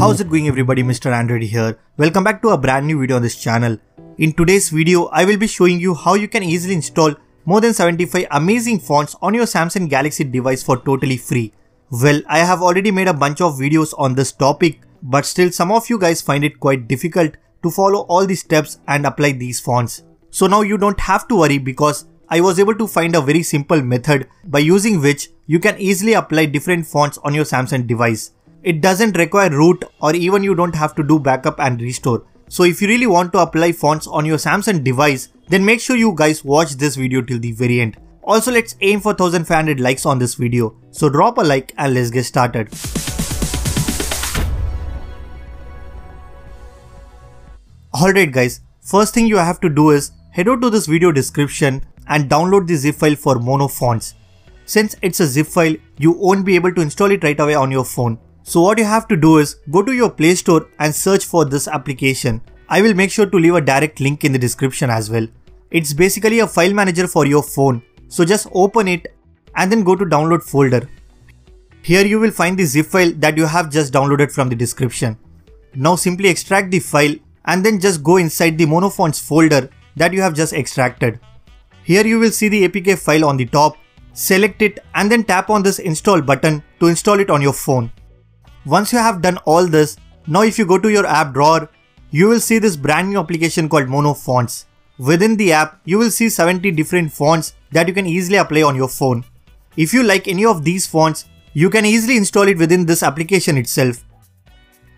How's it going everybody, Mr. Android here. Welcome back to a brand new video on this channel. In today's video, I will be showing you how you can easily install more than 75 amazing fonts on your Samsung Galaxy device for totally free. Well, I have already made a bunch of videos on this topic, but still some of you guys find it quite difficult to follow all these steps and apply these fonts. So now you don't have to worry because I was able to find a very simple method by using which you can easily apply different fonts on your Samsung device. It doesn't require root or even you don't have to do backup and restore. So if you really want to apply fonts on your Samsung device, then make sure you guys watch this video till the very end. Also let's aim for 1500 likes on this video. So drop a like and let's get started. Alright guys, first thing you have to do is head over to this video description and download the zip file for Mono fonts. Since it's a zip file, you won't be able to install it right away on your phone. So what you have to do is go to your Play Store and search for this application. I will make sure to leave a direct link in the description as well. It's basically a file manager for your phone. So just open it and then go to download folder. Here you will find the zip file that you have just downloaded from the description. Now simply extract the file and then just go inside the monofonts folder that you have just extracted. Here you will see the APK file on the top. Select it and then tap on this install button to install it on your phone. Once you have done all this, now if you go to your app drawer, you will see this brand new application called Mono Fonts. Within the app, you will see 70 different fonts that you can easily apply on your phone. If you like any of these fonts, you can easily install it within this application itself.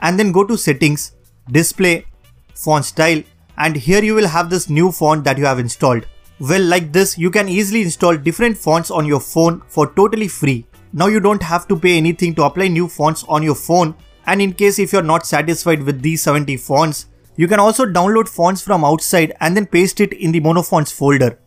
And then go to settings, display, font style and here you will have this new font that you have installed. Well like this you can easily install different fonts on your phone for totally free. Now you don't have to pay anything to apply new fonts on your phone and in case if you're not satisfied with these 70 fonts, you can also download fonts from outside and then paste it in the monofonts folder.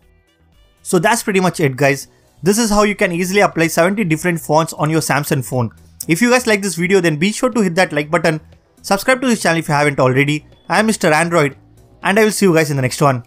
So that's pretty much it guys. This is how you can easily apply 70 different fonts on your Samsung phone. If you guys like this video then be sure to hit that like button, subscribe to this channel if you haven't already. I am Mr. Android and I will see you guys in the next one.